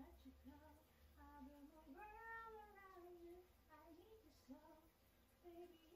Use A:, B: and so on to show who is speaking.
A: let you go. I'll build my world around you. I need you so, baby.